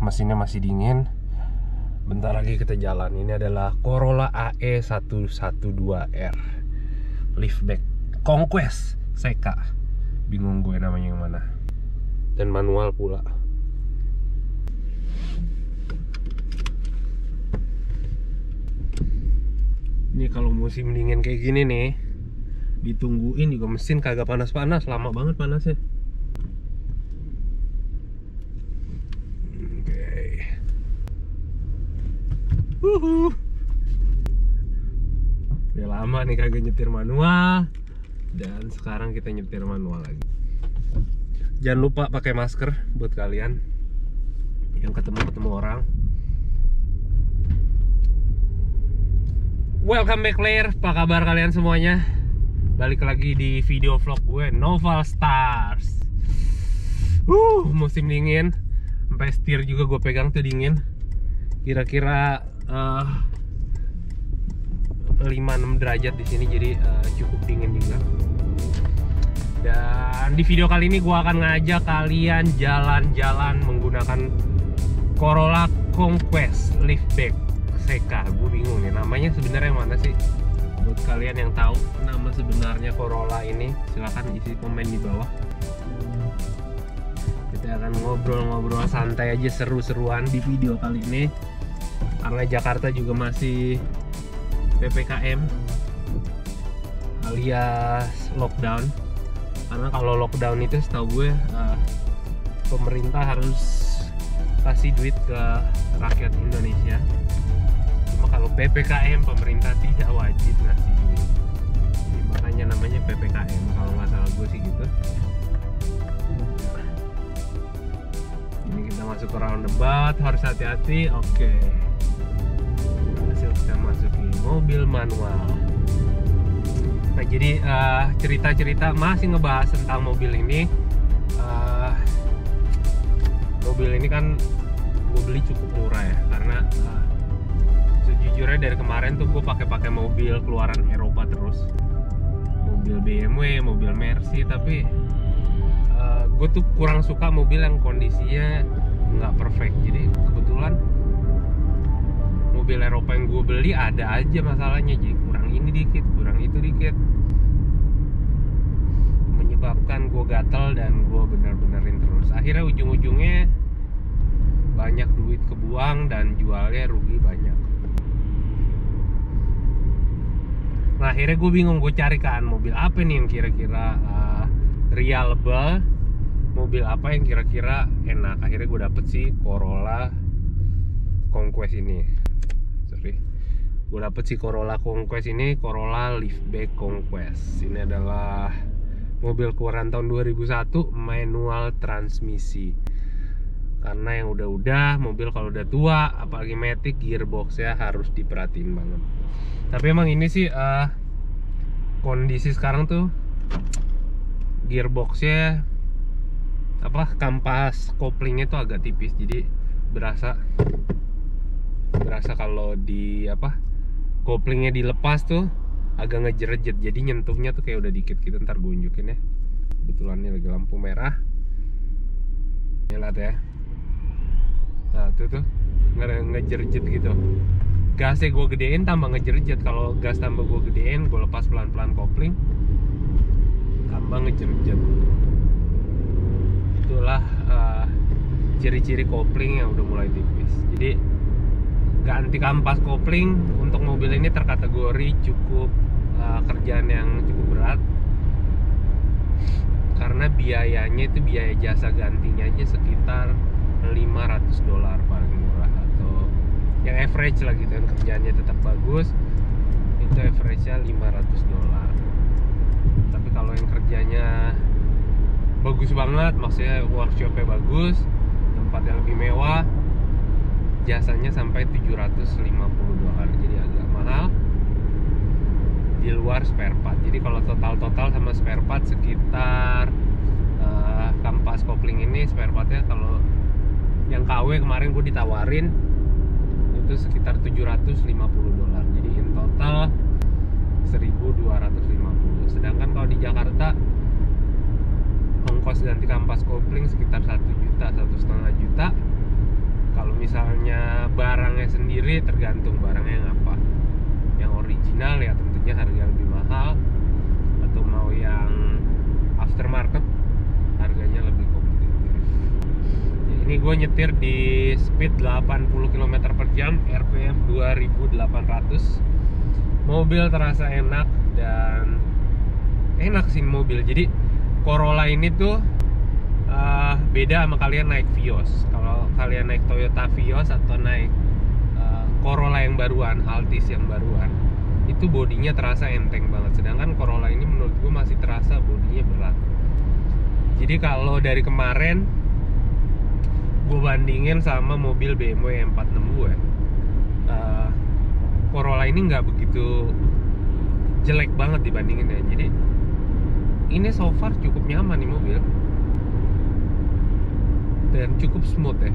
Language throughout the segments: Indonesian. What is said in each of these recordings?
mesinnya masih dingin. Bentar lagi kita jalan. Ini adalah Corolla E AE 112R liftback Conquest. Seka bingung gue namanya yang mana. Dan manual pula. Ini kalau musim dingin kayak gini nih ditungguin juga mesin kagak panas-panas. Lama banget panasnya oke Udah lama nih kagak nyetir manual dan sekarang kita nyetir manual lagi jangan lupa pakai masker buat kalian yang ketemu-ketemu orang Welcome back player, apa kabar kalian semuanya? Balik lagi di video vlog gue Novel Stars. Uh, musim dingin. Sampai setir juga gue pegang tuh dingin. Kira-kira uh, 5-6 derajat di sini jadi uh, cukup dingin juga. Dan di video kali ini gue akan ngajak kalian jalan-jalan menggunakan Corolla Conquest Liftback Seka gue bingung nih namanya sebenarnya mana sih? Buat kalian yang tahu nama sebenarnya Corolla ini silahkan isi komen di bawah. Kita akan ngobrol-ngobrol santai aja seru-seruan di video kali ini karena Jakarta juga masih PPKM alias lockdown. Karena kalau lockdown itu setahu gue uh, pemerintah harus kasih duit ke rakyat Indonesia. Kalau PPKM pemerintah tidak wajib ngasih duit. Jadi, makanya namanya PPKM kalau nggak salah gue sih gitu. Ini kita masuk ke roundabout harus hati-hati. Oke. hasil kita masuki mobil manual. Nah jadi cerita-cerita uh, masih ngebahas tentang mobil ini. Uh, mobil ini kan gue beli cukup murah ya karena uh, sejujurnya dari kemarin tuh gue pakai-pakai mobil keluaran Eropa terus. Mobil BMW mobil Mercy tapi uh, gue tuh kurang suka mobil yang kondisinya nggak perfect. Jadi kebetulan mobil Eropa yang gue beli ada aja masalahnya jadi kurang ini dikit kurang itu dikit. Menyebabkan gue gatel dan gue bener-benerin terus. Akhirnya ujung-ujungnya banyak duit kebuang dan jualnya rugi banyak. Nah akhirnya gue bingung gue cari kan mobil apa nih yang kira-kira uh, reliable Mobil apa yang kira-kira enak. Akhirnya gue dapet sih Corolla Conquest ini Sorry Gue dapet sih Corolla Conquest ini Corolla Liftback Conquest. Ini adalah mobil keluaran tahun 2001 Manual transmisi. Karena yang udah-udah mobil kalau udah tua Apalagi Matic gearbox ya harus diperhatiin banget. Tapi emang ini sih uh, kondisi sekarang tuh gearboxnya apa kampas koplingnya tuh agak tipis jadi berasa berasa kalau di apa koplingnya dilepas tuh agak ngejerejet jadi nyentuhnya tuh kayak udah dikit gitu ntar gue unjukin ya. Kebetulan ini lagi lampu merah. Ya lihat ya. Nah tuh tuh. Ngejerejet gitu. Gasnya gue gedein tambah ngejerjet kalau gas tambah gue gedein gue lepas pelan-pelan kopling tambah ngejerjet itulah uh, ciri-ciri kopling yang udah mulai tipis. Jadi ganti kampas kopling. Untuk mobil ini terkategori cukup uh, kerjaan yang cukup berat. Karena biayanya itu biaya jasa gantinya aja sekitar 500 dolar paling murah atau yang average lah gitu yang kerjaannya tetap bagus. Itu average nya 500 dolar. Tapi kalau yang kerjanya bagus banget maksudnya workshopnya bagus tempat yang lebih mewah jasanya sampai 750 dolar jadi agak mahal. Di luar spare part. Jadi kalau total-total sama spare part sekitar uh, kampas kopling ini spare partnya kalau yang KW kemarin gue ditawarin itu sekitar 750 dolar. Jadi in total 1250 sedangkan kalau di Jakarta ongkos ganti kampas kopling sekitar 1 juta satu setengah juta harganya barangnya sendiri tergantung barangnya yang apa. Yang original ya tentunya harga lebih mahal atau mau yang aftermarket harganya lebih kompetitif. Ya, ini gue nyetir di speed 80 km per jam RPM 2800 mobil terasa enak dan enak sih mobil. Jadi Corolla ini tuh uh, beda sama kalian naik Vios. Kalau kalian naik Toyota Vios atau naik uh, Corolla yang baruan Altis yang baruan itu bodinya terasa enteng banget. Sedangkan Corolla ini menurut gue masih terasa bodinya berat. Jadi kalau dari kemarin gue bandingin sama mobil BMW M46 gue uh, Corolla ini nggak begitu jelek banget dibandingin ya jadi ini so far cukup nyaman nih mobil dan cukup smooth ya.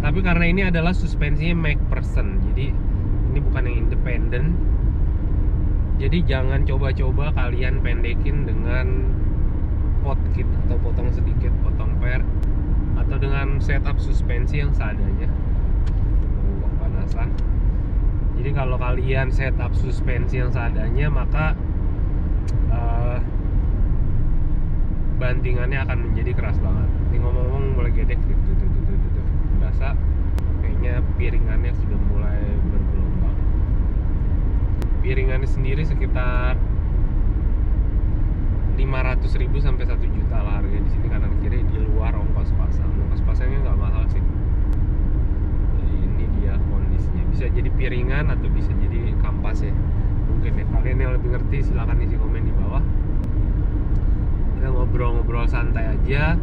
Tapi karena ini adalah suspensinya McPherson jadi ini bukan yang independen. Jadi jangan coba-coba kalian pendekin dengan pot kit atau potong sedikit potong per atau dengan setup suspensi yang seadanya. Oh, panasan jadi kalau kalian setup suspensi yang seadanya maka uh, bantingannya akan menjadi keras banget. Ini ngomong-ngomong mulai gedek gitu tuh tuh tuh berasa kayaknya piringannya sudah mulai bergelombang. Piringannya sendiri sekitar 500.000 sampai 1 juta lah harga di sini kanan kiri di luar ongkos pasang. Ongkos pasangnya nggak mahal sih. Jadi ini dia kondisinya. Bisa jadi piringan atau bisa jadi kampas ya. Mungkin ya. Kalian yang lebih ngerti silahkan isi komen di bawah kita ngobrol-ngobrol santai aja.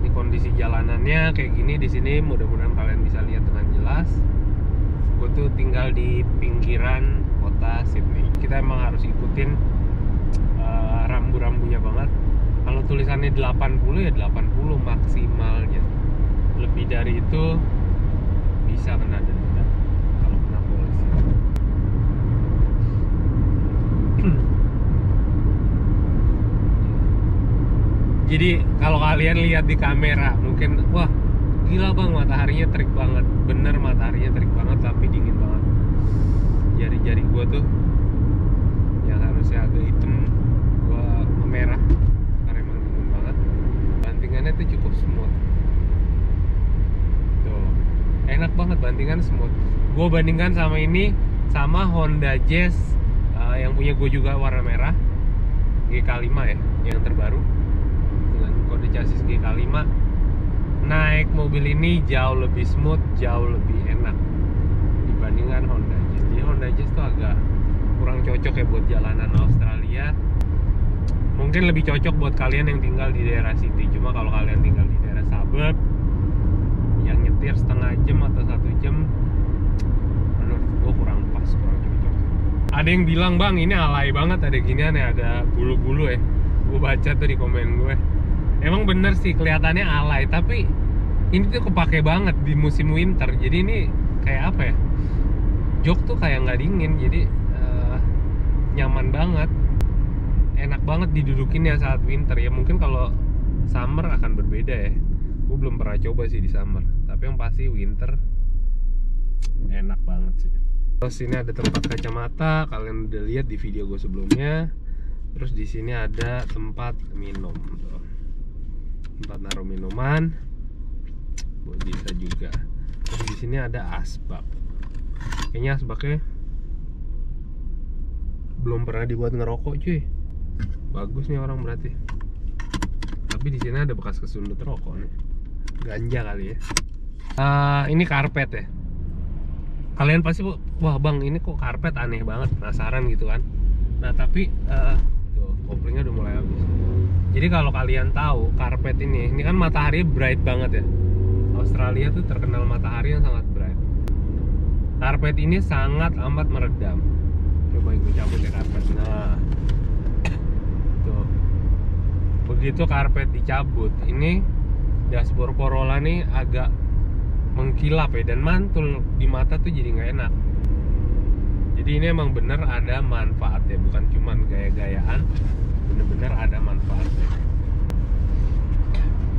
Ini kondisi jalanannya kayak gini di sini mudah-mudahan kalian bisa lihat dengan jelas. Gue tuh tinggal di pinggiran kota Sydney. Kita emang harus ikutin uh, rambu-rambunya banget. Kalau tulisannya 80 ya 80 maksimalnya. Lebih dari itu bisa kena denda kalau kena polisi jadi kalau kalian lihat di kamera mungkin wah gila bang mataharinya terik banget. Bener mataharinya terik banget tapi dingin banget. Jari-jari gua tuh yang harusnya agak hitam gua memerah. Karena emang dingin banget. Bantingannya tuh cukup smooth. Tuh. Enak banget bantingan smooth. Gua bandingkan sama ini sama Honda Jazz uh, yang punya gue juga warna merah. GK5 ya yang terbaru kode chassis GK5 naik mobil ini jauh lebih smooth jauh lebih enak dibandingkan Honda Jazz. Jadi Honda Jazz tuh agak kurang cocok ya buat jalanan Australia. Mungkin lebih cocok buat kalian yang tinggal di daerah city cuma kalau kalian tinggal di daerah suburb yang nyetir setengah jam atau satu jam menurut gua kurang pas kurang cocok. Ada yang bilang bang ini alay banget ada ginian ya ada bulu-bulu ya. Gue baca tuh di komen gue emang bener sih kelihatannya alay tapi ini tuh kepake banget di musim winter. Jadi ini kayak apa ya? Jok tuh kayak nggak dingin jadi eh, nyaman banget. Enak banget didudukin ya saat winter. Ya mungkin kalau summer akan berbeda ya. Gue belum pernah coba sih di summer. Tapi yang pasti winter enak banget sih. Terus ini ada tempat kacamata kalian udah lihat di video gue sebelumnya. Terus di sini ada tempat minum. Tempat naruh minuman. Bisa juga. Terus di sini ada asbak. Kayaknya asbaknya belum pernah dibuat ngerokok cuy. Bagus nih orang berarti. Tapi di sini ada bekas kesundut rokok nih. Ganja kali ya. Eh, ini karpet ya. Kalian pasti wah bang ini kok karpet aneh banget penasaran gitu kan. Nah tapi eh, tuh koplingnya udah mulai habis jadi kalau kalian tahu karpet ini ini kan matahari bright banget ya. Australia tuh terkenal matahari yang sangat bright. Karpet ini sangat amat meredam. Coba gue cabut ya karpet. Nah. Tuh. Begitu karpet dicabut ini dashboard Corolla nih agak mengkilap ya dan mantul di mata tuh jadi nggak enak. Jadi ini emang bener ada manfaatnya bukan cuman gaya-gayaan bener-bener ada manfaatnya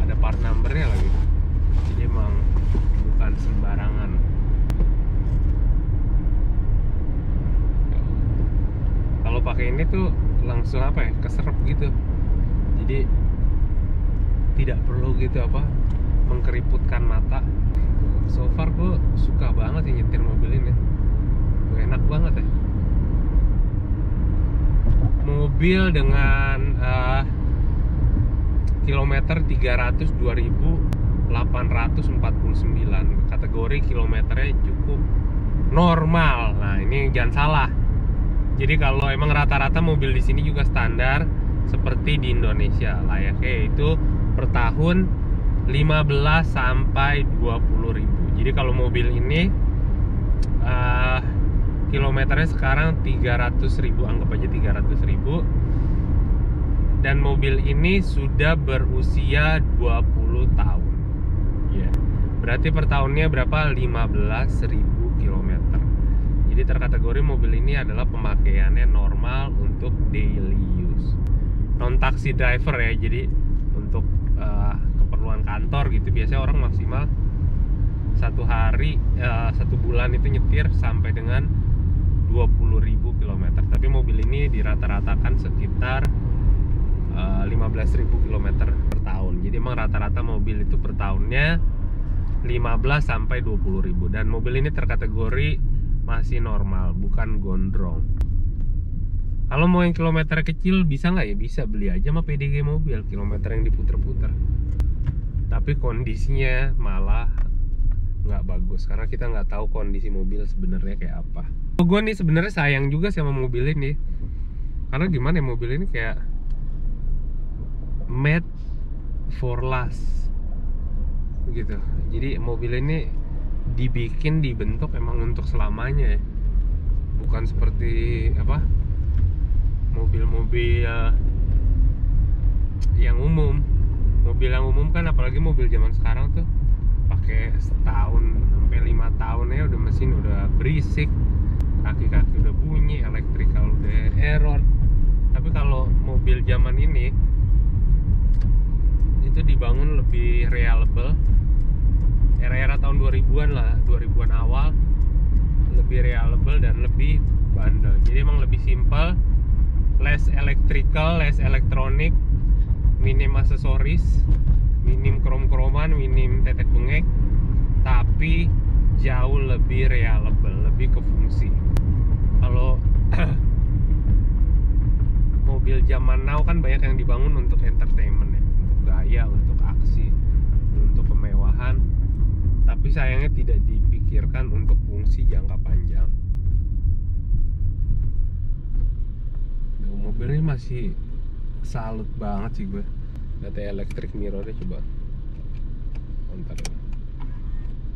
ada part numbernya lagi jadi emang bukan sembarangan tuh langsung apa ya? Keserap gitu. Jadi tidak perlu gitu apa mengkeriputkan mata. So far gue suka banget sih nyetir mobil ini. Tuh, enak banget ya. Mobil dengan eh, kilometer 300 2849 kategori kilometernya cukup normal. Nah ini jangan salah jadi kalau emang rata-rata mobil di sini juga standar seperti di Indonesia layaknya itu per tahun 15 sampai 20 ribu. Jadi kalau mobil ini eh, kilometernya sekarang 300 ribu anggap aja 300 ribu. Dan mobil ini sudah berusia 20 tahun. Ya berarti per tahunnya berapa? 15.000 km jadi terkategori mobil ini adalah pemakaiannya normal untuk daily use. Non taxi driver ya jadi untuk eh, keperluan kantor gitu biasanya orang maksimal satu hari eh, satu bulan itu nyetir sampai dengan 20.000 km tapi mobil ini dirata-ratakan sekitar eh, 15.000 km per tahun. Jadi emang rata-rata mobil itu per tahunnya 15 sampai 20.000 dan mobil ini terkategori masih normal bukan gondrong kalau mau yang kilometer kecil bisa nggak ya bisa beli aja sama PDG mobil kilometer yang diputer-puter tapi kondisinya malah nggak bagus karena kita nggak tahu kondisi mobil sebenarnya kayak apa. Gue nih sebenarnya sayang juga sama mobil ini karena gimana ya mobil ini kayak made for last gitu. Jadi mobil ini dibikin dibentuk emang untuk selamanya ya. bukan seperti apa mobil-mobil yang umum. Mobil yang umum kan apalagi mobil zaman sekarang tuh pakai setahun sampai lima tahun ya udah mesin udah berisik. Kaki-kaki udah bunyi elektrikal udah error. Tapi kalau mobil zaman ini itu dibangun lebih reliable tahun 2000-an lah 2000-an awal. Lebih reliable dan lebih bandel. Jadi emang lebih simple less electrical less elektronik minim aksesoris minim krom-kroman minim tetek bengek tapi jauh lebih reliable lebih ke fungsi. Kalau mobil zaman now kan banyak yang dibangun untuk entertainment ya untuk gaya untuk aksi untuk kemewahan tapi sayangnya tidak dipikirkan untuk fungsi jangka panjang. Duh, mobilnya masih salut banget sih gue. Data electric mirrornya coba. Bentar ya.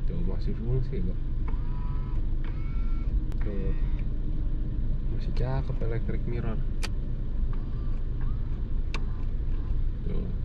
Tuh masih fungsi loh. Tuh. Masih cakep electric mirror. Tuh